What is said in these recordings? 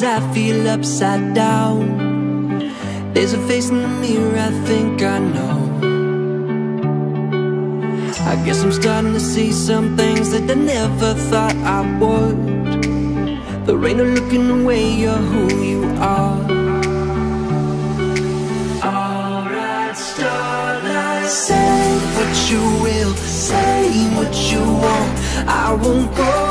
Cause I feel upside down. There's a face in the mirror I think I know. I guess I'm starting to see some things that I never thought I would. There ain't no looking away, you're who you are. Alright, starlight Say what you will, say what you want. I won't grow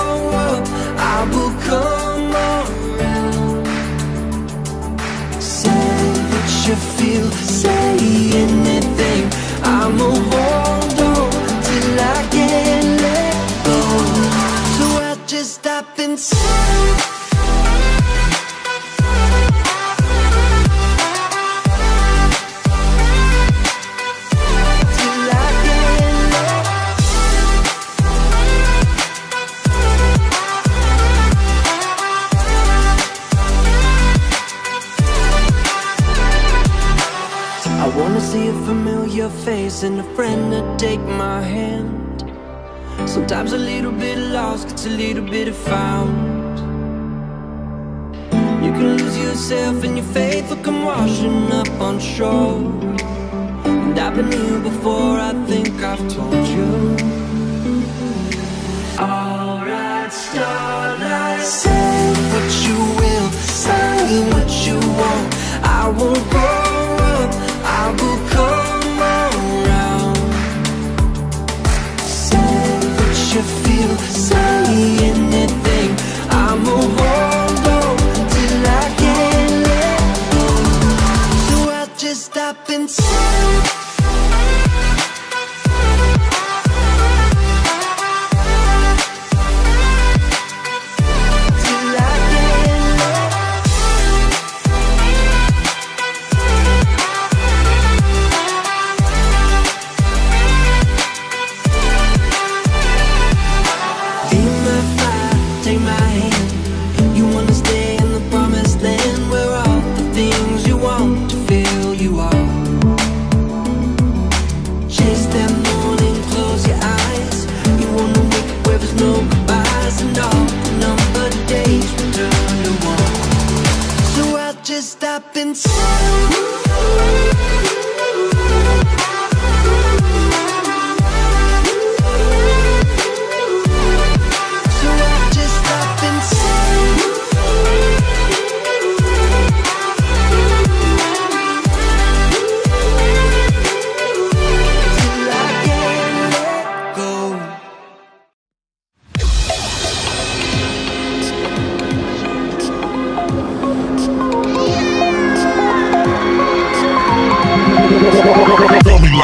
face and a friend to take my hand. Sometimes a little bit lost gets a little bit of found. You can lose yourself and your faith will come washing up on shore. And I've been here before, I think I've told you. Alright, starlight, say what you will, say what you want. I won't grow stop and say. stop and see.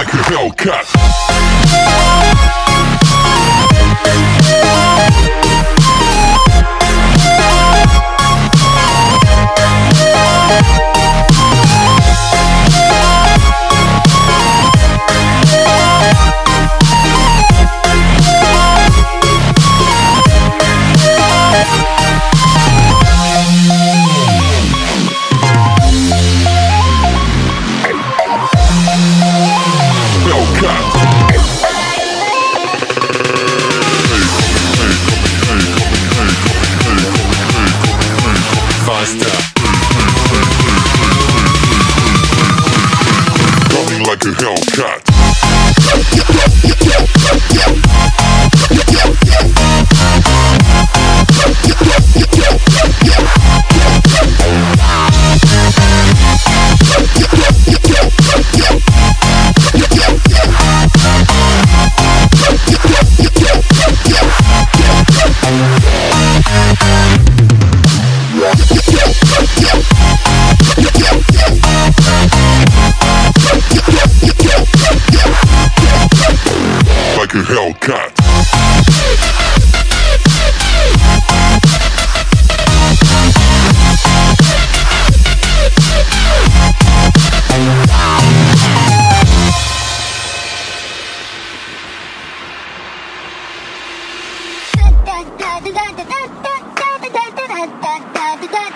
Like a Hellcat. A Hellcat. da da da da da da da da da da da da da